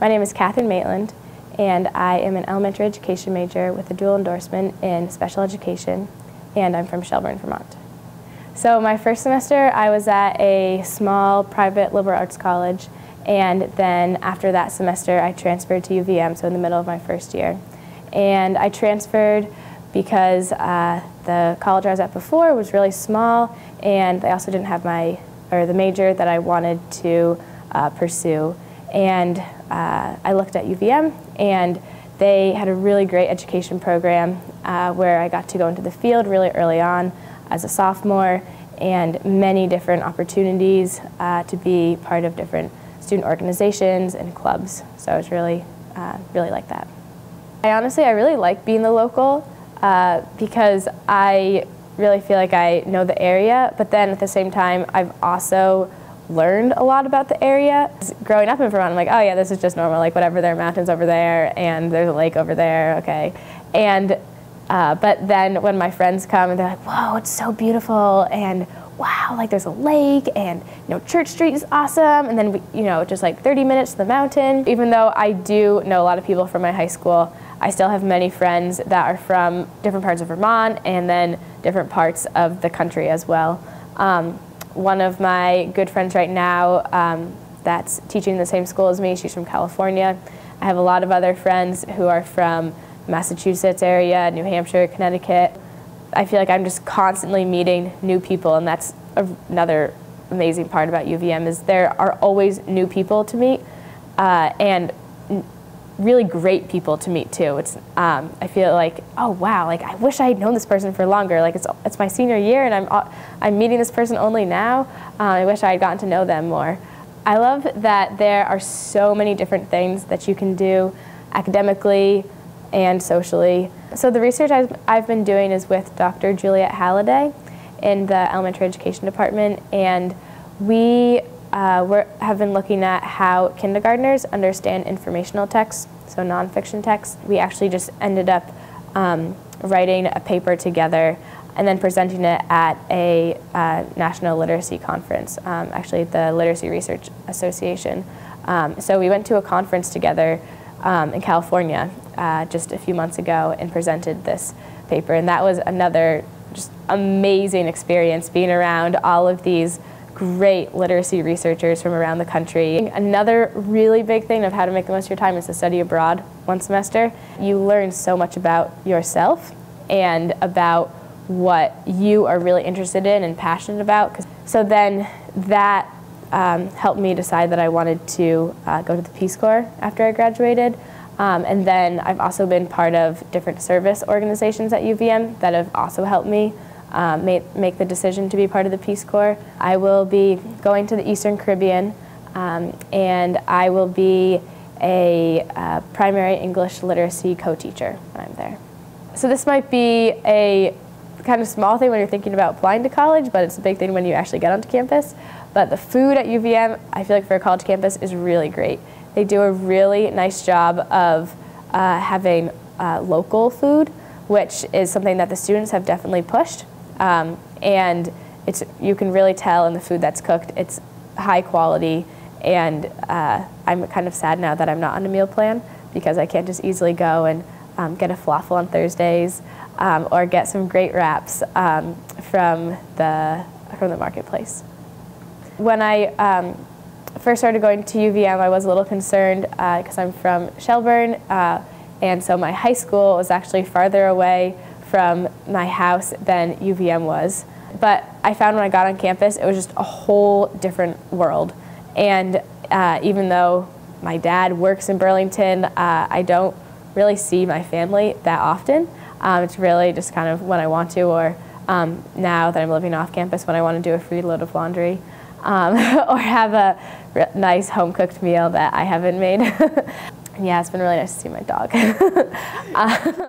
My name is Kathryn Maitland, and I am an elementary education major with a dual endorsement in special education, and I'm from Shelburne, Vermont. So my first semester, I was at a small private liberal arts college, and then after that semester, I transferred to UVM, so in the middle of my first year. And I transferred because uh, the college I was at before was really small, and they also didn't have my, or the major that I wanted to uh, pursue. And uh, I looked at UVM, and they had a really great education program uh, where I got to go into the field really early on as a sophomore, and many different opportunities uh, to be part of different student organizations and clubs. So I was really, uh, really like that. I honestly, I really like being the local uh, because I really feel like I know the area, but then at the same time, I've also learned a lot about the area. Growing up in Vermont, I'm like, oh yeah, this is just normal, like whatever, there are mountains over there, and there's a lake over there, okay. And, uh, but then when my friends come and they're like, whoa, it's so beautiful, and wow, like there's a lake, and you know, Church Street is awesome, and then, we, you know, just like 30 minutes to the mountain. Even though I do know a lot of people from my high school, I still have many friends that are from different parts of Vermont and then different parts of the country as well. Um, one of my good friends right now um, that's teaching the same school as me, she's from California. I have a lot of other friends who are from Massachusetts area, New Hampshire, Connecticut. I feel like I'm just constantly meeting new people and that's another amazing part about UVM is there are always new people to meet uh, and really great people to meet too. It's um, I feel like oh wow, like I wish I had known this person for longer. Like it's it's my senior year and I'm uh, I'm meeting this person only now. Uh, I wish I had gotten to know them more. I love that there are so many different things that you can do academically and socially. So the research I've, I've been doing is with Dr. Juliet Halliday in the elementary education department and we uh, have been looking at how kindergartners understand informational text, so nonfiction text. We actually just ended up um, writing a paper together and then presenting it at a uh, national literacy conference, um, actually the Literacy Research Association. Um, so we went to a conference together um, in California uh, just a few months ago and presented this paper, and that was another just amazing experience being around all of these great literacy researchers from around the country. Another really big thing of how to make the most of your time is to study abroad one semester. You learn so much about yourself and about what you are really interested in and passionate about. So then that um, helped me decide that I wanted to uh, go to the Peace Corps after I graduated. Um, and then I've also been part of different service organizations at UVM that have also helped me um, make, make the decision to be part of the Peace Corps. I will be going to the Eastern Caribbean um, and I will be a uh, primary English literacy co-teacher when I'm there. So this might be a kind of small thing when you're thinking about applying to college, but it's a big thing when you actually get onto campus. But the food at UVM, I feel like for a college campus, is really great. They do a really nice job of uh, having uh, local food, which is something that the students have definitely pushed. Um, and it's, you can really tell in the food that's cooked, it's high quality. And uh, I'm kind of sad now that I'm not on a meal plan because I can't just easily go and um, get a falafel on Thursdays um, or get some great wraps um, from, the, from the marketplace. When I um, first started going to UVM, I was a little concerned because uh, I'm from Shelburne, uh, and so my high school was actually farther away from my house than UVM was. But I found when I got on campus, it was just a whole different world. And uh, even though my dad works in Burlington, uh, I don't really see my family that often. Um, it's really just kind of when I want to, or um, now that I'm living off campus, when I want to do a free load of laundry, um, or have a nice home cooked meal that I haven't made. Yeah, it's been really nice to see my dog. uh,